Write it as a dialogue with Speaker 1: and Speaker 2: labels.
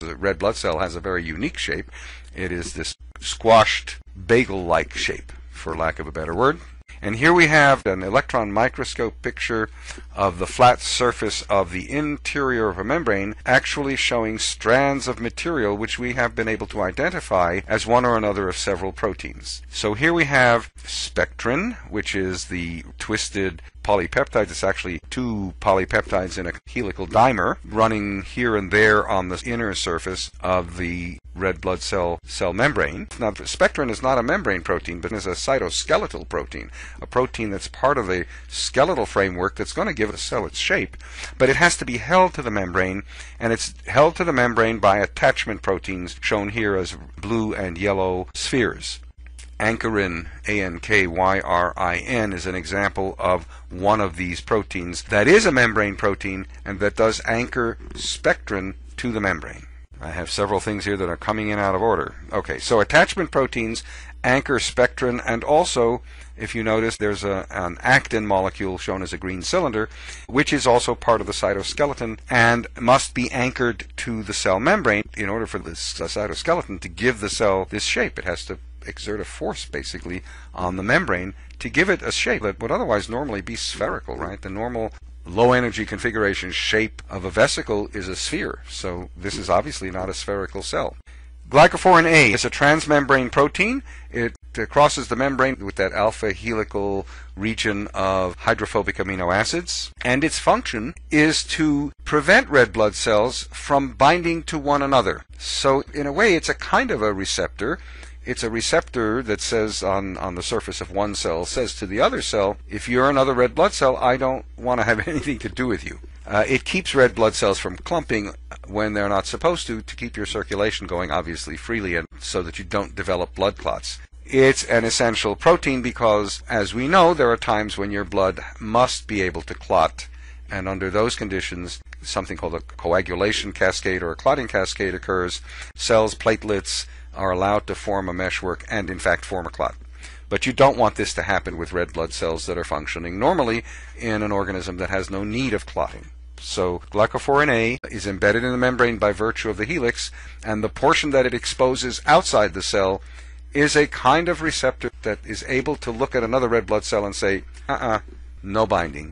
Speaker 1: The red blood cell has a very unique shape. It is this squashed bagel-like shape, for lack of a better word. And here we have an electron microscope picture of the flat surface of the interior of a membrane actually showing strands of material which we have been able to identify as one or another of several proteins. So here we have spectrin, which is the twisted polypeptides. It's actually two polypeptides in a helical dimer running here and there on the inner surface of the red blood cell cell membrane. Now, spectrin is not a membrane protein, but is a cytoskeletal protein, a protein that's part of the skeletal framework that's going to give a cell its shape. But it has to be held to the membrane, and it's held to the membrane by attachment proteins shown here as blue and yellow spheres. Ankyrin, A-N-K-Y-R-I-N, is an example of one of these proteins that is a membrane protein and that does anchor spectrin to the membrane. I have several things here that are coming in out of order. Okay, so attachment proteins anchor spectrin, and also, if you notice, there's a, an actin molecule shown as a green cylinder, which is also part of the cytoskeleton and must be anchored to the cell membrane in order for the cytoskeleton to give the cell this shape. It has to exert a force basically on the membrane to give it a shape that would otherwise normally be spherical, right? The normal low energy configuration shape of a vesicle is a sphere, so this is obviously not a spherical cell. Glycophorin A is a transmembrane protein. It crosses the membrane with that alpha helical region of hydrophobic amino acids, and its function is to prevent red blood cells from binding to one another. So, in a way, it's a kind of a receptor it's a receptor that says on, on the surface of one cell says to the other cell, if you're another red blood cell, I don't want to have anything to do with you. Uh, it keeps red blood cells from clumping when they're not supposed to, to keep your circulation going obviously freely and so that you don't develop blood clots. It's an essential protein because, as we know, there are times when your blood must be able to clot. And under those conditions, something called a coagulation cascade or a clotting cascade occurs. Cells, platelets, are allowed to form a meshwork and in fact form a clot. But you don't want this to happen with red blood cells that are functioning normally in an organism that has no need of clotting. So glycophorin A is embedded in the membrane by virtue of the helix, and the portion that it exposes outside the cell is a kind of receptor that is able to look at another red blood cell and say, uh-uh, no binding.